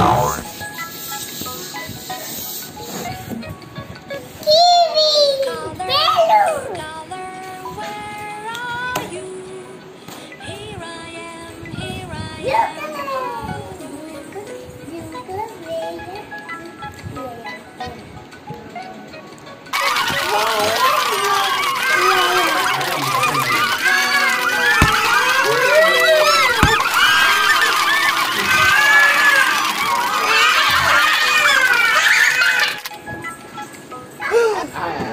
Kiwi! I,